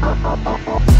Música